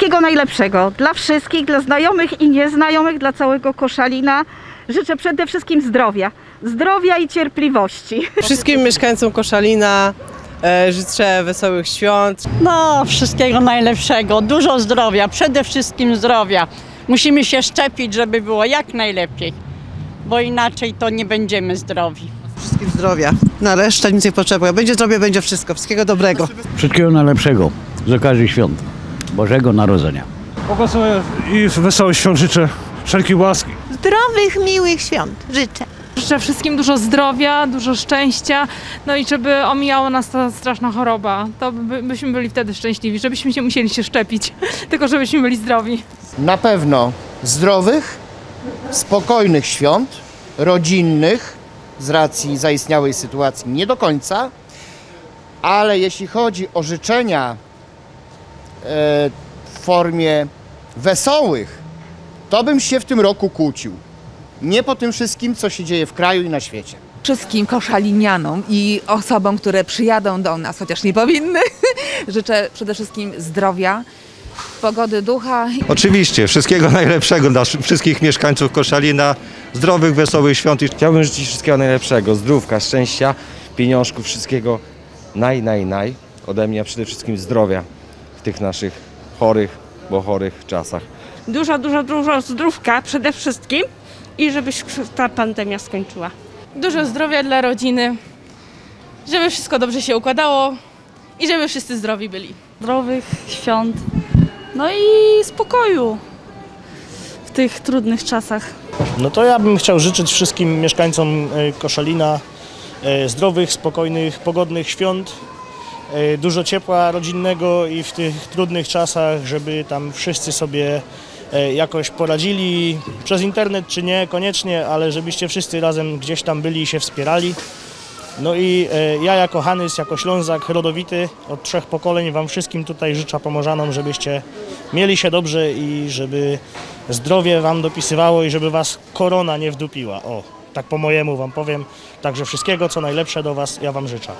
Wszystkiego najlepszego dla wszystkich, dla znajomych i nieznajomych, dla całego Koszalina. Życzę przede wszystkim zdrowia. Zdrowia i cierpliwości. Wszystkim mieszkańcom Koszalina e, życzę wesołych świąt. No, wszystkiego najlepszego, dużo zdrowia, przede wszystkim zdrowia. Musimy się szczepić, żeby było jak najlepiej, bo inaczej to nie będziemy zdrowi. Wszystkim zdrowia. Na resztę nic nie potrzeba. Będzie zdrowie, będzie wszystko. Wszystkiego dobrego. Wszystkiego najlepszego z okazji świąt Bożego Narodzenia. Błogosławię i wesołych świąt życzę. Wszelkiej łaski. zdrowych, miłych świąt życzę. Życzę wszystkim dużo zdrowia, dużo szczęścia, no i żeby omijało nas ta straszna choroba. To by, byśmy byli wtedy szczęśliwi, żebyśmy nie musieli się szczepić, tylko żebyśmy byli zdrowi. Na pewno zdrowych, spokojnych świąt, rodzinnych, z racji zaistniałej sytuacji nie do końca, ale jeśli chodzi o życzenia w formie wesołych, to bym się w tym roku kłócił. Nie po tym wszystkim, co się dzieje w kraju i na świecie. wszystkim koszalinianom i osobom, które przyjadą do nas, chociaż nie powinny. Życzę przede wszystkim zdrowia, pogody ducha Oczywiście, wszystkiego najlepszego dla wszystkich mieszkańców Koszalina, zdrowych, wesołych świąt. i Chciałbym życzyć wszystkiego najlepszego, zdrówka, szczęścia, pieniążków, wszystkiego naj, naj, naj. Ode mnie a przede wszystkim zdrowia w tych naszych chorych, bo chorych czasach. Dużo, dużo, dużo zdrówka przede wszystkim i żeby się ta pandemia skończyła. Dużo zdrowia dla rodziny, żeby wszystko dobrze się układało i żeby wszyscy zdrowi byli. Zdrowych świąt, no i spokoju w tych trudnych czasach. No to ja bym chciał życzyć wszystkim mieszkańcom e, Koszalina e, zdrowych, spokojnych, pogodnych świąt. E, Dużo ciepła rodzinnego i w tych trudnych czasach, żeby tam wszyscy sobie e, jakoś poradzili przez internet czy nie, koniecznie, ale żebyście wszyscy razem gdzieś tam byli i się wspierali. No i e, ja jako Hanys, jako Ślązak rodowity od trzech pokoleń Wam wszystkim tutaj życzę Pomorzanom, żebyście mieli się dobrze i żeby zdrowie Wam dopisywało i żeby Was korona nie wdupiła. O, tak po mojemu Wam powiem. Także wszystkiego co najlepsze do Was ja Wam życzę.